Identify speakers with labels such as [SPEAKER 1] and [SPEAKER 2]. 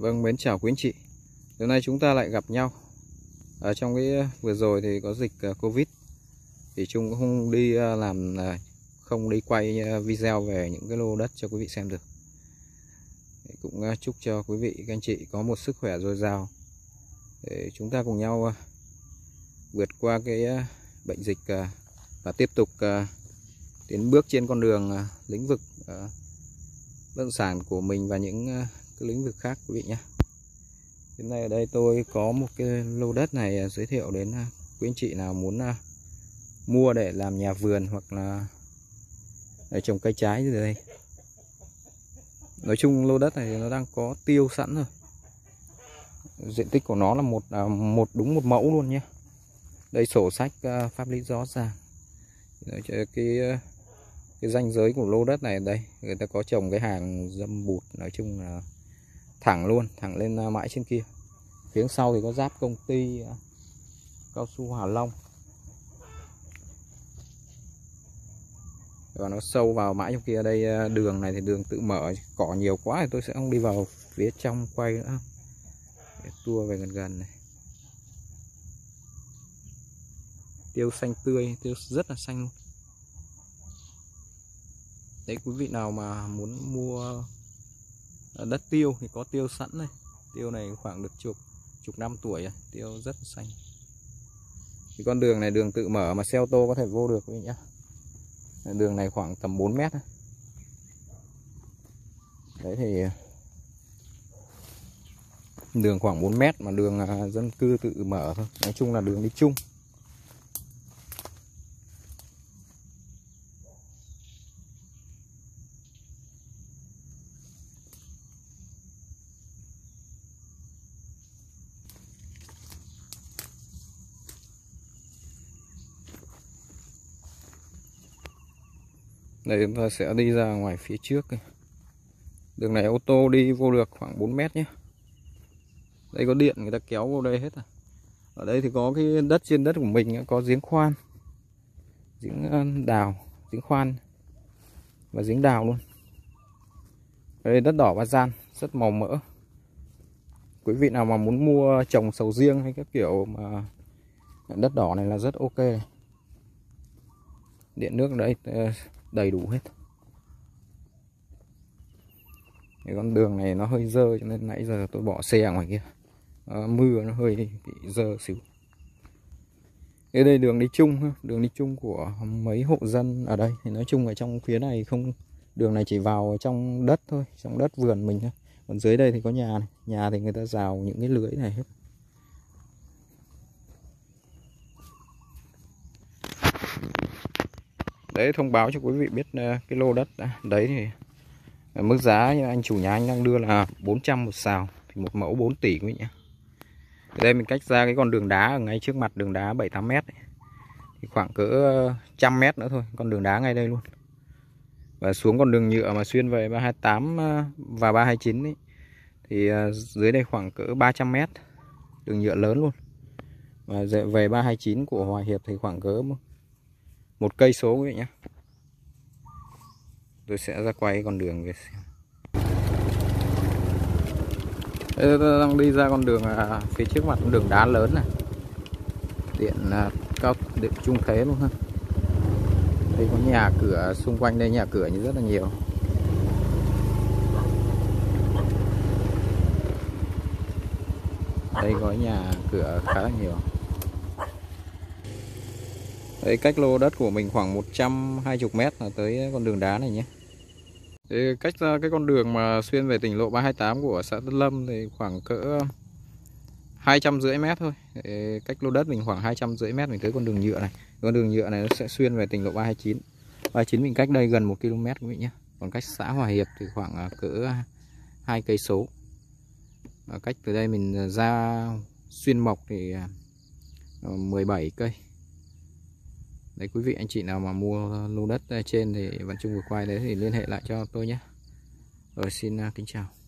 [SPEAKER 1] Vâng, mến chào quý anh chị. Hôm nay chúng ta lại gặp nhau. Ở trong cái ờ, vừa rồi thì có dịch ờ, Covid thì Trung cũng không đi ờ, làm không đi quay video về những cái lô đất cho quý vị xem được. Cũng chúc cho quý vị các anh chị có một sức khỏe dồi dào để chúng ta cùng nhau vượt qua cái bệnh dịch và tiếp tục tiến bước trên con đường lĩnh vực bất động sản của mình và những cái lĩnh vực khác, quý vị nhé. Hiện nay ở đây tôi có một cái lô đất này à, giới thiệu đến à, quý anh chị nào muốn à, mua để làm nhà vườn hoặc là để trồng cây trái như đây. Nói chung lô đất này nó đang có tiêu sẵn rồi. Diện tích của nó là một một đúng một mẫu luôn nhé. Đây sổ sách pháp lý rõ ràng. Cái cái ranh giới của lô đất này đây, người ta có trồng cái hàng dâm bụt, nói chung là thẳng luôn, thẳng lên à, mãi trên kia. Phía sau thì có giáp công ty à, cao su Hà Long. Và nó sâu vào mãi trong kia. Đây à, đường này thì đường tự mở, cỏ nhiều quá thì tôi sẽ không đi vào phía trong quay nữa. Để tua về gần gần này. Tiêu xanh tươi, tiêu rất là xanh luôn. Đấy, quý vị nào mà muốn mua Ờ, đất tiêu thì có tiêu sẵn này. Tiêu này khoảng được chục chục năm tuổi rồi. tiêu rất xanh. Thì con đường này đường tự mở mà xe ô tô có thể vô được quý vị nhá. Ờ, đường này khoảng tầm 4 mét đấy thì, đường khoảng 4 mét mà đường à, dân cư tự mở thôi. Nói chung là đường đi chung. Đây chúng ta sẽ đi ra ngoài phía trước Đường này ô tô đi vô được khoảng 4 mét nhé. Đây có điện người ta kéo vô đây hết à Ở đây thì có cái đất trên đất của mình có giếng khoan. Giếng ờ, đào, giếng khoan Và giếng đào luôn. Ở đây đất đỏ ba gian, rất màu mỡ. Quý vị nào mà muốn mua trồng sầu riêng hay các kiểu mà đất đỏ này là rất ok. Điện nước đấy đây ờ, đầy đủ hết. Cái con đường này nó hơi dơ cho nên nãy giờ tôi bỏ xe ngoài kia. À, mưa nó hơi bị dơ xíu. Cái đây đường đi chung đường đi chung của mấy hộ dân ở đây. Thì nói chung ở trong phía này không đường này chỉ vào trong đất thôi trong đất vườn mình thôi. Còn dưới đây thì có nhà này nhà thì người ta rào những cái lưới này hết. Đấy thông báo cho quý vị biết ờ, cái lô đất đấy thì ờ, mức giá anh chủ nhà anh đang đưa là 400 một xào thì một mẫu 4 tỷ quý nhá đây mình cách ra cái con đường đá ở ngay trước mặt đường đá 7-8 mét ấy. thì khoảng cỡ ờ, trăm mét nữa thôi con đường đá ngay đây luôn. Và xuống con đường nhựa mà xuyên về 328 và 329 ấy, thì dưới đây khoảng cỡ 300 mét đường nhựa lớn luôn. Và về 329 của Hòa Hiệp thì khoảng cỡ một cây số quý vị nhé. Tôi sẽ ra quay con đường về. xem. Đây, tôi đang đi ra con đường à, phía trước mặt đường đá lớn này. Điện à, cao điện trung thế luôn ha. Đây có nhà cửa xung quanh đây nhà cửa như rất là nhiều. Đây có nhà cửa khá là nhiều. Đấy, cách lô đất của mình khoảng 120 mét là tới con đường đá này nhé. Đấy, cách ra cái con đường mà xuyên về tỉnh lộ 328 của xã Tân Lâm thì khoảng cỡ 200 rưỡi mét thôi. Đấy, cách lô đất mình khoảng 200 rưỡi mét mình tới con đường nhựa này. Con đường nhựa này nó sẽ xuyên về tỉnh lộ 329. 329 mình cách đây gần 1 km quý vị nhé. Còn cách xã Hòa Hiệp thì khoảng à, cỡ hai cây số. Cách từ đây mình à, ra xuyên mộc thì 17 à, cây đấy, quý vị anh chị nào mà mua lô đất ờ, trên thì vẫn chung vừa quay đấy thì liên hệ lại cho tôi nhé. Rồi, xin ờ, kính chào.